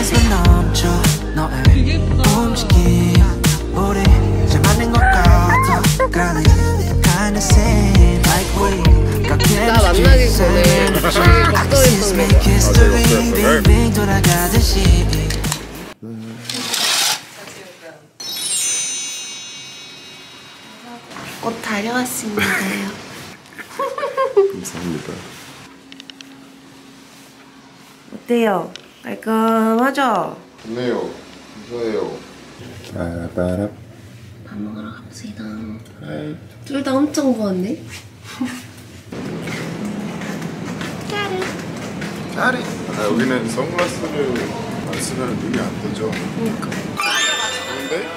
카리스마 넘쳐 너의 움직임. 우리 잘 맞는 것 같아. Girl, it kinda seem like we got 나 만나기 전에. 되게 걱정했던 게 Make history 빙빙 돌아가듯이. 꽃 다려왔습니다요. 감사합니다. 어때요? 깔끔하죠? 좋네요. 감사해요. 빠바라. 밥 먹으러 갑시다. 둘 다 엄청 부었네. 짜리. 아, 여기는 선글라스를 안 쓰면 눈이 안 뜨죠. 그러니까. 그런데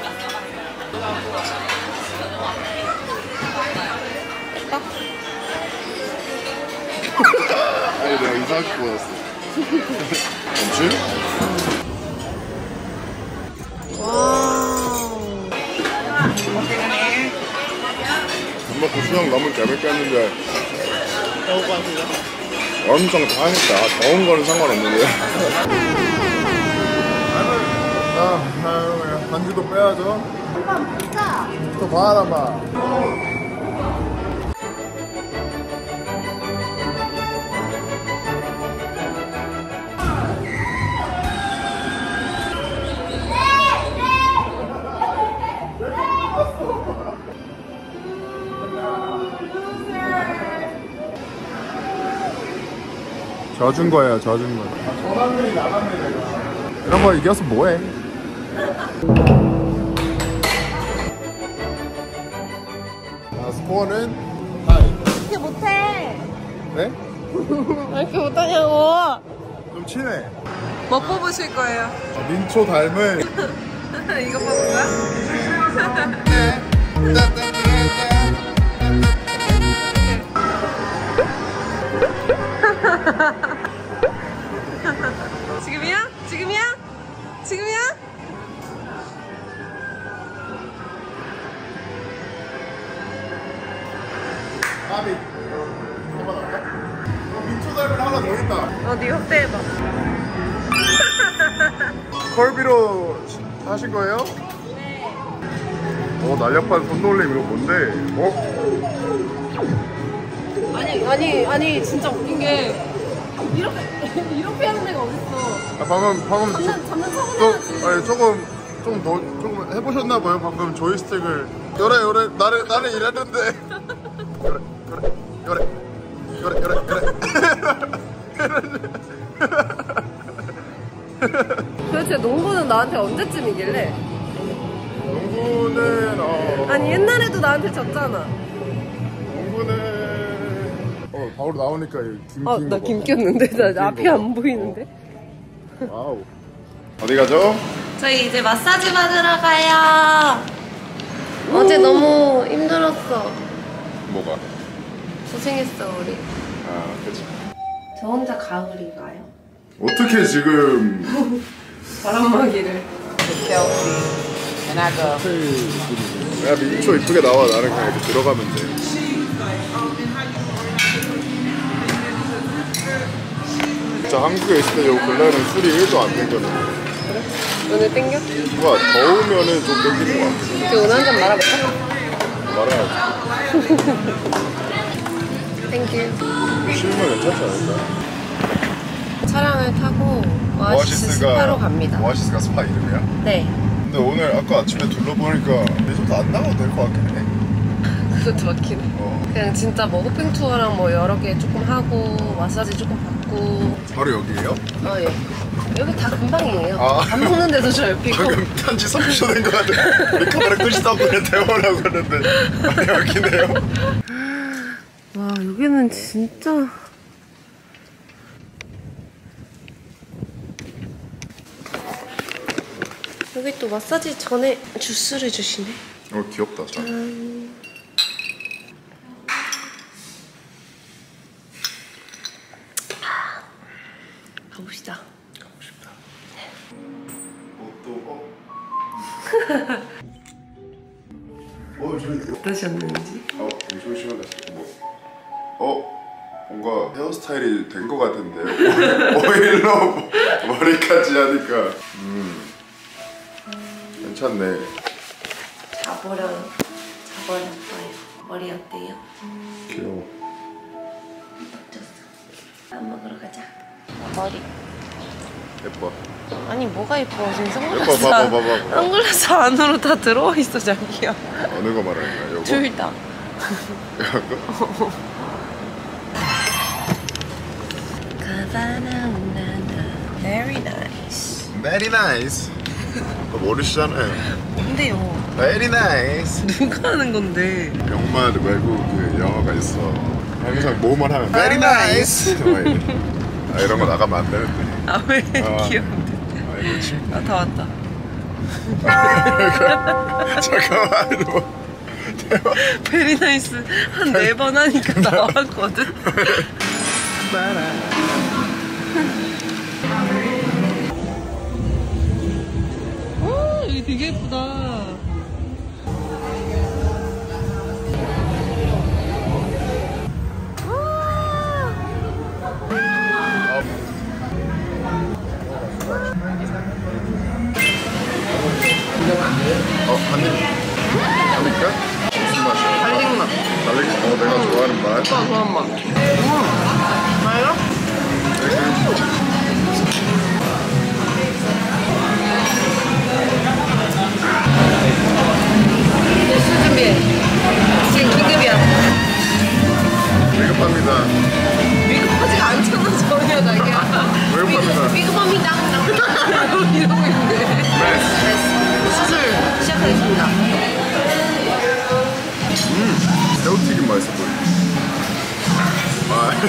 아니 내가 이상하게 보였어. 밥 먹고 수영 너무 재밌게 했는데 엄청 다하니까 더운 거는 상관없는데 아, 반지도 빼야죠 또 봐라 봐 져준 거예요, 져준 거. 전화면이 나갔네. 이런 거 이겨서 뭐해? 아, 스코어는. 이렇게 못해. 네? 왜 이렇게 못하냐고. 좀 친해. 뭐 뽑으실 거예요? 아, 민초 닮은. 이거 뽑은 거야? 지금이야? 지금이야? 지금이야? 까비. 한번 할까? 어, 민초 닮은 하나 더 있다. 어디 확대해봐. 컬비로 하신 거예요? 네. 어, 날렵한 손놀림 이거 뭔데? 어? 아니 아니 아니 진짜 웃긴 게 이렇게 이렇게 하는 애가 어딨어? 아, 방금, 방금. 조- 잡는 잡는 척은 좀, 해야지. 아니, 조금, 좀 더, 조금 해보셨나 봐요. 방금 조이스틱을. 요래, 요래, 나를, 나를 이랬는데. 요래, 요래, 요래, 요래, 요래, 요래. 도대체 농구는 나한테 언제쯤이길래? 농구는, 어, 아니 옛날에도 나한테 졌잖아. 농구는. 어, 바로 나오니까 김 아, 나 김 꼈는데 나 앞이 안 보이는데. Wow. 어디 가죠? 저희 이제 마사지 받으러 가요. 어제 너무 힘들었어. 뭐가? 고생했어 우리. 아, 그치. 저 혼자 가을인가요? 어떻게 지금. 바람막이를. 야, 민초 이쁘게 나와. 나는 그냥 이렇게 들어가면 돼. 진짜 한국에 있을 때요 근래는 술이 1도 안 땡겼는데. 오늘 땡겨? 누가 더우면은 좀 땡기는 것 같아. 오늘 한 잔 말아볼까? 말아야지. Thank you. 쉬우면 괜찮지 않을까? 차량을 타고 오아시스 스파로 갑니다. 오아시스가 스파 이름이야? 네. 근데 오늘 아까 아침에 둘러보니까 리조트 안 나가도 될 것 같긴 해. 그것도 해. 어. 그냥 진짜 뭐 hopping 투어랑 뭐 여러 개 조금 하고 마사지 조금 받고 바로 여기에요? 어 예. 여기 다 금방이에요. 아. 밥 먹는 데도 저 옆이고. 방금 편지 30초 된것 같아. 우리 카메라 끄시다 보니 대화라고 그러는데. 아니, 여기네요. 와 여기는 진짜 여기 또 마사지 전에 주스를 주시네. 어, 귀엽다. 잘. 가 머리 어때요? 귀여워 어쩌어 밥 먹으러 가자. 머리. 예뻐 아니 뭐가 예뻐 지금 예뻐 선글라스 봐봐 안- 봐봐 봐봐 선글라스 안으로 다 들어와 있어 자기야. 어느 거 말하는 거야 요거? 둘 다. 이거? 가바나 운다나. Very nice. Very nice 너 모르시잖아요 근데요 Very nice 누가 하는 건데? 영마 외국 그 영화가 있어 항상 뭐만 하면 Very nice 막 이래. 아 이런 거 나가면 안 되는데 아 왜 아. 귀여운데? 아 이거 친아다 왔다. 잠깐만 이거 대박 Very nice 한 네 번 하니까 나왔거든. 오 여기 되게 예쁘다. 아,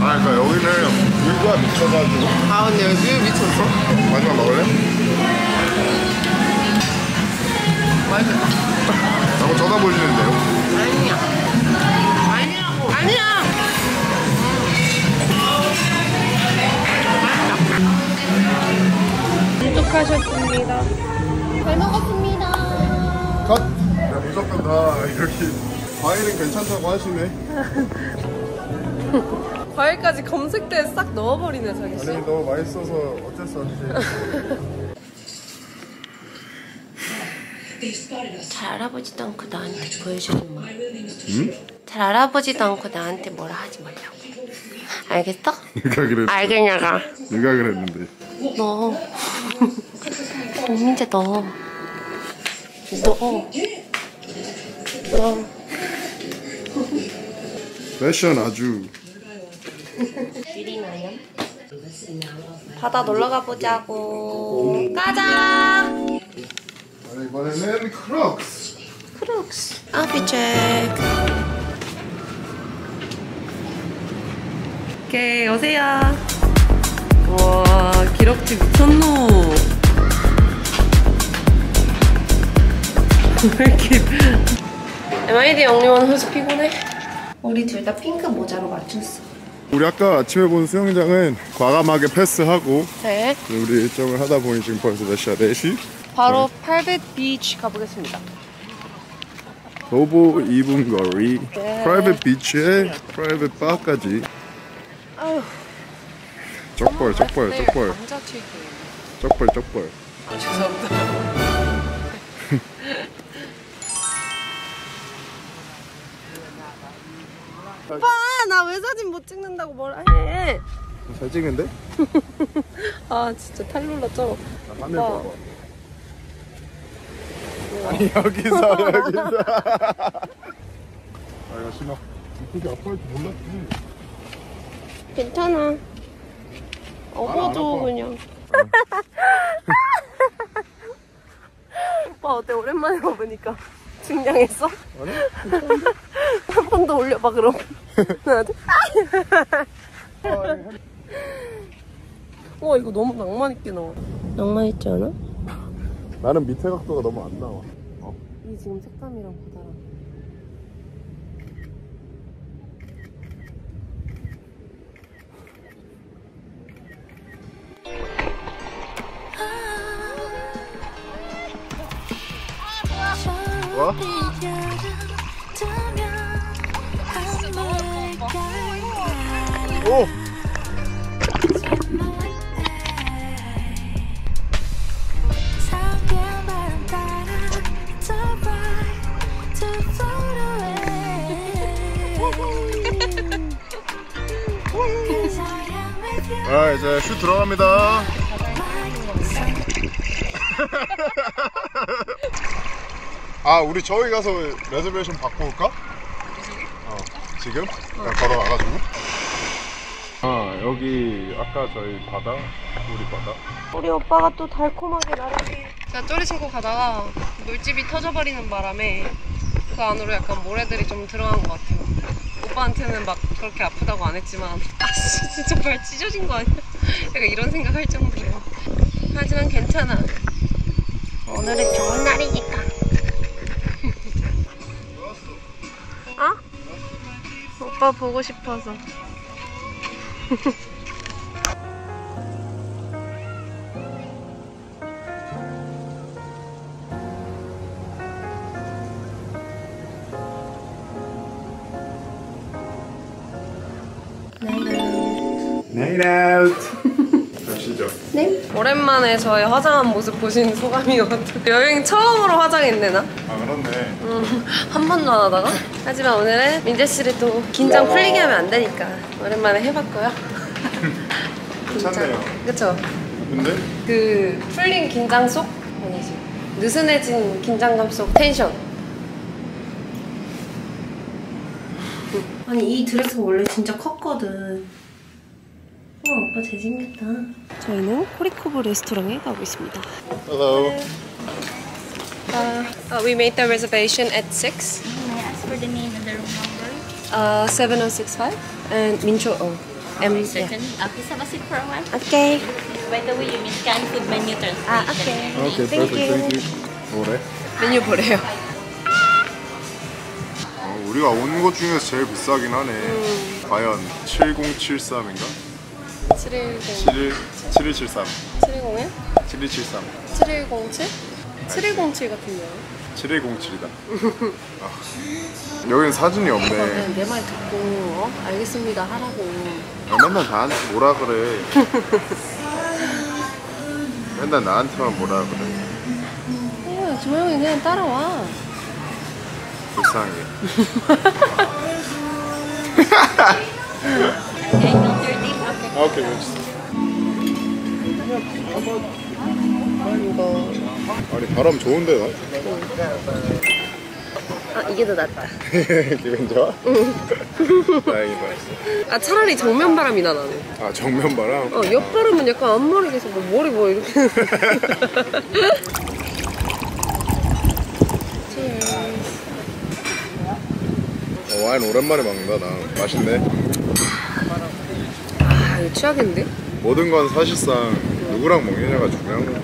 아, 그러니까 여기는 view가 미쳐가지고. 아 근데 여기 view 미쳤어? 마지막 먹을래? 맛있겠다. 자꾸 쳐다보시는데요? 아니야. 아니라고. 아니야. 만족하셨습니다. 잘 먹었습니다. 컷! 야, 무조건 다 이렇게 과일은 괜찮다고 하시네. 과일까지 검색대에 싹 넣어버리네 자기 씨. 아니, 너무 맛있어서 어쩔 수 없지. 잘 알아보지도 않고 나한테 보여주지 마. 잘 알아보지도 않고 나한테 뭐라 하지 말라고. 알겠어? 누가 그랬 알겠냐가. 누가 그랬는데. 너. 민재 너. 너. 너. 패션 아주. 바다 놀러 가보자고. 가자. 아니, 이번에는 크록스. 크록스. 체크. 오케이, 오세요. 와, 기럭지 미쳤노. 왜 이렇게. MID 영리원 선수 피곤해? 우리 둘 다 핑크 모자로 맞췄어. 우리 아까 아침에 본 수영장은 과감하게 패스하고 네. 우리 일정을 하다 보니 지금 벌써 몇 시야? 4시? 바로 800 비치 가보겠습니다. 도보 2분 거리 네. private beach에 private 바까지 아휴. 적벌 적벌 네. 적벌 적벌 죄송합니다. 오빠 나 왜 사진 못 찍는다고 뭐라 해? 잘 찍는데? 아 진짜 탈 놀랐죠? 화면 오빠. 봐봐 아니 여기서 여기서 아야 신호 이렇게 아파할 줄 몰랐지 괜찮아. 업어줘 아파. 그냥. 오빠 어때 오랜만에 먹으니까 증량했어? 아니? 한 번 더 올려봐 그럼. 하나 둘. 와 이거 너무 낭만 있게 나와. 낭만 있지 않아? 나는 밑에 각도가 너무 안 나와 어? 이 지금 색감이랑 보다랑. 뭐? You. 아 이제 슛 들어갑니다 아 우리 저기 가서 레저베이션 받고 올까? 어 지금? 그냥 걸어가가지고 아 여기 아까 저희 바다? 우리 바다? 우리 오빠가 또 달콤하게 나를 제가 쪼리 신고 가다가 물집이 터져버리는 바람에 그 안으로 약간 모래들이 좀 들어간 것 같아요. 오빠한테는 막 그렇게 아프다고 안 했지만 아씨 진짜 발 찢어진 거 아니야? 약간 이런 생각할 정도예요. 하지만 괜찮아. 오늘은 좋은 날이니까. 어? 오빠 보고 싶어서 Ha ha ha. 오랜만에 저의 화장한 모습 보신 소감이 어떻게 여행 처음으로 화장했네 나? 아 그렇네. 음, 한 번도 안 하다가? 하지만 오늘은 민재 씨를 또 긴장 풀리게 하면 안 되니까 오랜만에 해봤고요. 괜찮네요. 그쵸? 근데? 그 풀린 긴장 속? 아니지. 느슨해진 긴장감 속 텐션. 아니 이 드레스가 원래 진짜 컸거든 와 오빠 잘생겼다 저희는 코리코브 레스토랑에 가고 있습니다 Hello Uh, uh, we made the reservation at 6 May I ask for the name and the room number? uh, 7065 and Mincho O M yeah. Second. Okay, so sit for a while. Okay By the way, you mean canned food menu translation. 아 okay 오케이 Thank perfect you. thank you 뭐래? 메뉴 보래요 어, 우리가 온 곳 중에서 제일 비싸긴 하네 과연 7073인가? 710 71 7173 710에 7173 7107? 7107 같은데요 7107이다. 아, 여기는 사진이 없네. 그냥 내말 듣고 어? 알겠습니다 하라고. 야, 맨날 나한테 뭐라 그래? 맨날 나한테만 뭐라 그래. 어, 조용히 그냥 따라와. 불쌍해 오케이. 이거 아니 바람 좋은데 나? 아 이게 더 낫다 기분 좋아? 다행이다 아 차라리 정면 바람이 나 나는 아 정면 바람? 어, 옆 바람은 약간 앞머리 계속 뭐 머리 뭐 이렇게 어, 와인 오랜만에 먹는다 나 맛있네 아 이거 취하겠는데? 모든 건 사실상 누구랑 먹느냐가 중요한 거야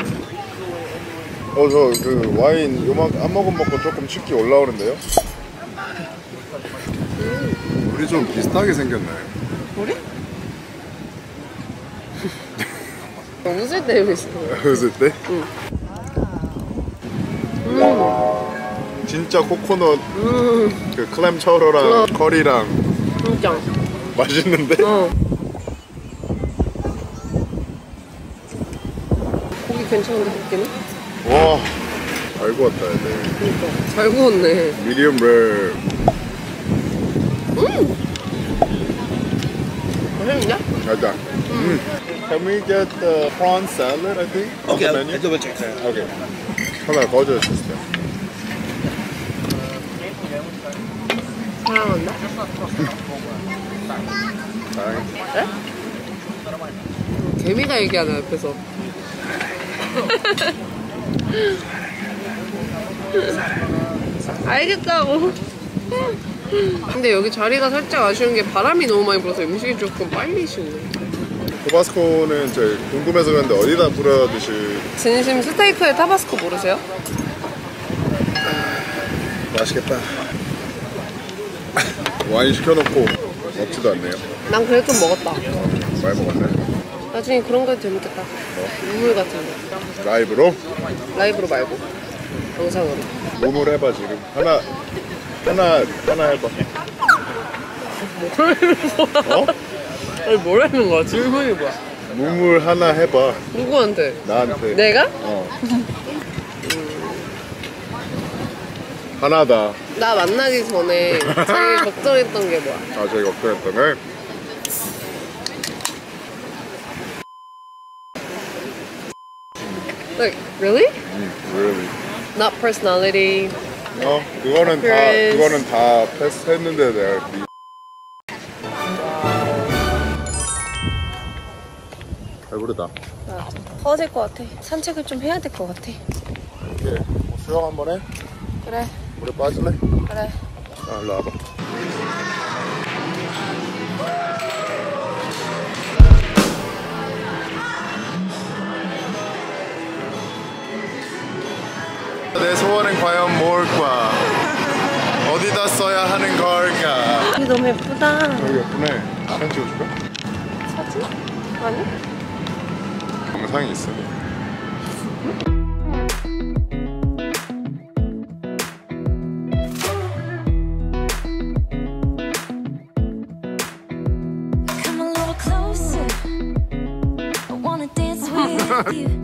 어저 그 와인 요만 한 모금 먹고 조금 칩기 올라오는데요? 우리 좀 비슷하게 생겼네 우리? 웃을 때 여기 있어 웃을 때? 진짜 코코넛 음 그 클램 차우러랑 커리랑 진짜 맛있는데? 어 괜찮은데 고기는? 와 알고 왔다 애들 그러니까 잘 구웠네 미디엄 레 맛있는데? 알다 음. Can we get the prawn salad, I think? Okay, on the I'll, menu? I'll double check that. Okay. 하나 더 줘주세요. 사랑한다 다행히. 개미가 얘기하네 옆에서 알겠다고 근데 여기 자리가 살짝 아쉬운 게 바람이 너무 많이 불어서 음식이 조금 빨리 식네 토바스코는 저 궁금해서 그런데 어디다 뿌려 드실 진심 스테이크에 타바스코 모르세요? 맛있겠다. 와인 시켜놓고 먹지도 않네요. 난 그래도 먹었다 많이 먹었네. 나중에 그런 거 재밌겠다 우물 같은 거 라이브로 라이브로 말고 영상으로 몸을 해봐 지금. 하나 하나 하나 해봐. 어? 아니 뭐라는 거야? 질문이 뭐야? 무물 하나 해봐. 누구한테? 나한테. 내가? 어. 하나다. 나 만나기 전에 제일 걱정했던 게 뭐야? 아, 저희 걱정했던 걸. Like, really? 음, really. Not personality. 어, 그거는 다. 그거는 다 패스했는데 내가 미... 배부르다. 터질 것 같아. 산책을 좀 해야 될 것 같아. 뭐 수영 한번 해? 그래, 물에 빠질래? 그래. 아, 일로 와봐. 내 소원은 과연 뭘까? 어디다 써야 하는 걸까? 여기 너무 예쁘다. 여기 예쁘네. 사진 찍어줄까? 사진? 아니? 영상이 있어. Come a little closer. I wanna dance with you.